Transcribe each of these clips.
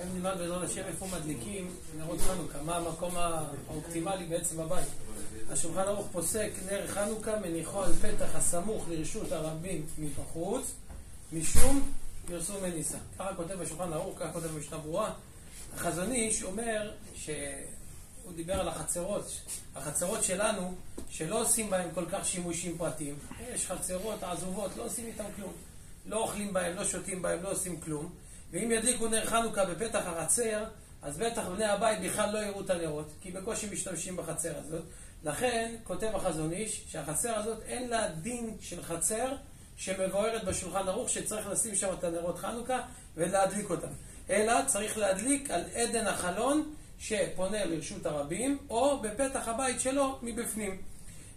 היום נלמד בעזרת השם איפה מדליקים נרות חנוכה, מה המקום האופטימלי בעצם בבית. השולחן ערוך פוסק נר חנוכה מניחו על פתח הסמוך לרשות הרבים מבחוץ, משום פרסום מניסה. ככה כותב בשולחן ערוך, ככה כותב במשנה ברורה. החזון איש אומר שהוא דיבר על החצרות, החצרות שלנו, שלא עושים בהן כל כך שימושים פרטיים. יש חצרות עזובות, לא עושים איתן כלום. לא אוכלים בהן, לא שותים בהן, לא עושים כלום. ואם ידליקו נר חנוכה בפתח החצר, אז בטח בני הבית בכלל לא יראו את הנרות, כי בקושי משתמשים בחצר הזאת. לכן, כותב החזון איש, שהחצר הזאת אין לה דין של חצר שמבוארת בשולחן ערוך, שצריך לשים שם את הנרות חנוכה ולהדליק אותם. אלא צריך להדליק על עדן החלון שפונה לרשות הרבים, או בפתח הבית שלו מבפנים.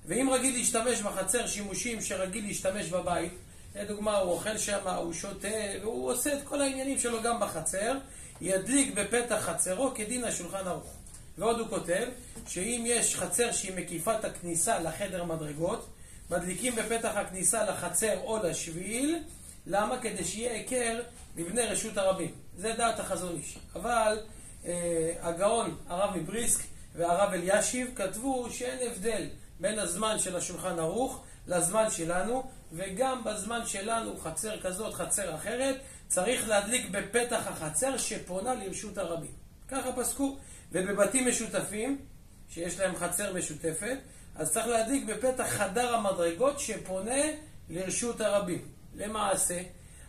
ואם רגיל להשתמש בחצר שימושים שרגיל להשתמש בבית, לדוגמה, הוא אוכל שם, הוא שותה, והוא עושה את כל העניינים שלו גם בחצר, ידליק בפתח חצרו כדין השולחן ערוך. ועוד הוא כותב, שאם יש חצר שהיא מקיפה את הכניסה לחדר מדרגות, מדליקים בפתח הכניסה לחצר או לשביל, למה? כדי שיהיה היכר מבני רשות הרבים. זה דעת החזון איש. אבל אה, הגאון, הרב מבריסק והרב אלישיב, כתבו שאין הבדל בין הזמן של השולחן ערוך לזמן שלנו, וגם בזמן שלנו, חצר כזאת, חצר אחרת, צריך להדליק בפתח החצר שפונה לרשות הרבים. ככה פסקו. ובבתים משותפים, שיש להם חצר משותפת, אז צריך להדליק בפתח חדר המדרגות שפונה לרשות הרבים. למעשה,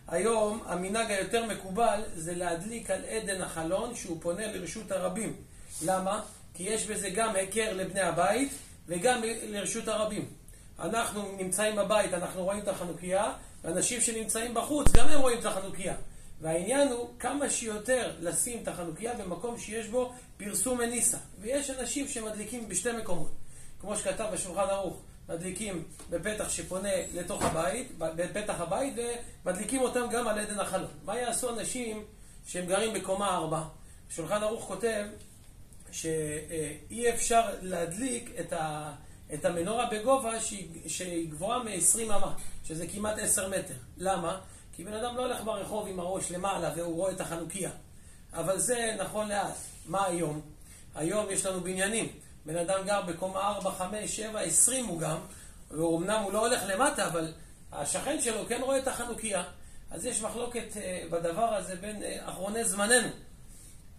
היום המנהג היותר מקובל זה להדליק על עדן החלון שהוא פונה לרשות הרבים. למה? כי יש בזה גם היכר לבני הבית וגם לרשות הרבים. אנחנו נמצאים בבית, אנחנו רואים את החנוכיה, ואנשים שנמצאים בחוץ, גם הם רואים את החנוכיה. והעניין הוא כמה שיותר לשים את החנוכיה במקום שיש בו פרסום מניסה. ויש אנשים שמדליקים בשתי מקומות. כמו שכתב בשולחן ערוך, מדליקים בפתח שפונה לתוך הבית, בפתח הבית, ומדליקים אותם גם על עדן החלון. מה יעשו אנשים שהם גרים בקומה ארבע? שולחן ערוך כותב שאי אפשר להדליק את ה... את המנורה בגובה שהיא, שהיא גבוהה מ-20 אמה, שזה כמעט 10 מטר. למה? כי בן אדם לא הולך ברחוב עם הראש למעלה והוא רואה את החנוכיה. אבל זה נכון לאט. מה היום? היום יש לנו בניינים. בן אדם גר בקומה 4, 5, 7, 20 הוא גם, ואומנם הוא לא הולך למטה, אבל השכן שלו כן רואה את החנוכיה. אז יש מחלוקת אה, בדבר הזה בין אה, אחרוני זמננו.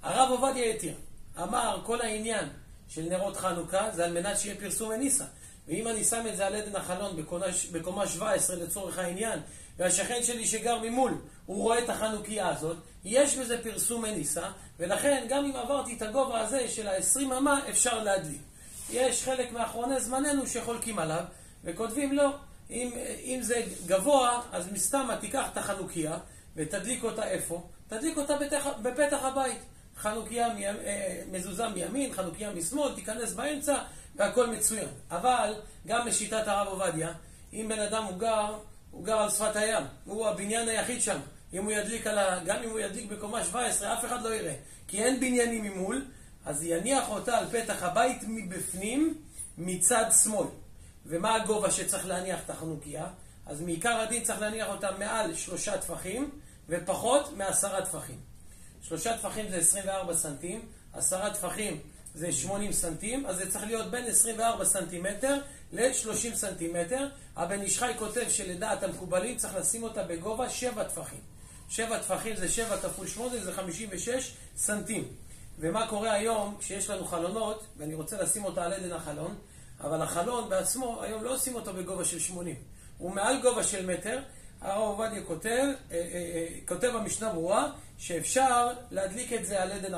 הרב עובדיה יתיר אמר כל העניין של נרות חנוכה, זה על מנת שיהיה פרסום מניסה. ואם אני שם את זה על עדן החלון בקומה, בקומה 17 לצורך העניין, והשכן שלי שגר ממול, הוא רואה את החנוכיה הזאת, יש בזה פרסום מניסה, ולכן גם אם עברתי את הגובה הזה של ה-20 אמה, אפשר להדליק. יש חלק מאחרוני זמננו שחולקים עליו, וכותבים לא, אם, אם זה גבוה, אז מסתמה תיקח את החנוכיה ותדליק אותה איפה? תדליק אותה בפתח, בפתח הבית. חנוכיה אה, מזוזה מימין, חנוכיה משמאל, תיכנס באמצע והכל מצוין. אבל גם לשיטת הרב עובדיה, אם בן אדם הוא גר, הוא גר על שפת הים, הוא הבניין היחיד שם. אם הוא ידליק על ה... גם אם הוא ידליק בקומה 17, אף אחד לא יראה. כי אין בניינים ממול, אז יניח אותה על פתח הבית מבפנים, מצד שמאל. ומה הגובה שצריך להניח את החנוכיה? אז מעיקר הדין צריך להניח אותה מעל שלושה טפחים, ופחות מעשרה טפחים. שלושה טפחים זה 24 סנטים, עשרה טפחים זה 80 סנטים, אז זה צריך להיות בין 24 סנטימטר ל-30 סנטימטר. הבן איש חי כותב שלדעת המקובלים צריך לשים אותה בגובה 7 טפחים. 7 טפחים זה 7 כפול 8 זה 56 סנטים. ומה קורה היום כשיש לנו חלונות, ואני רוצה לשים אותה על עדן החלון, אבל החלון בעצמו, היום לא עושים אותו בגובה של 80. הוא מעל גובה של מטר, הרב עובדיה כותב, אה, אה, אה, כותב במשנה ברורה, שאפשר להדליק את זה על עדן,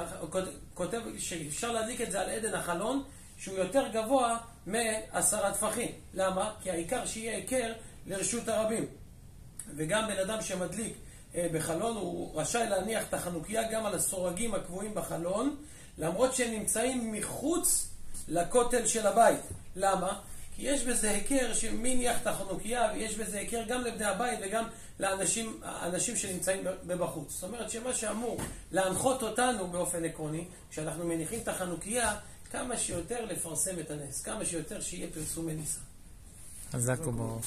כותב שאפשר להדליק את זה על עדן החלון, שהוא יותר גבוה מעשרה טפחים. למה? כי העיקר שיהיה היכר לרשות הרבים. וגם בן אדם שמדליק בחלון, הוא רשאי להניח את החנוכיה גם על הסורגים הקבועים בחלון, למרות שהם נמצאים מחוץ לכותל של הבית. למה? יש בזה היכר שמי ניח את החנוכיה, ויש בזה היכר גם לבני הבית וגם לאנשים שנמצאים בבחוץ. זאת אומרת שמה שאמור להנחות אותנו באופן עקרוני, כשאנחנו מניחים את החנוכיה, כמה שיותר לפרסם את הנס, כמה שיותר שיהיה פרסום מניסה. חזק וברוך.